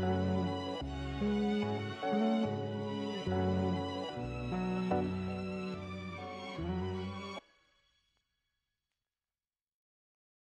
Bye.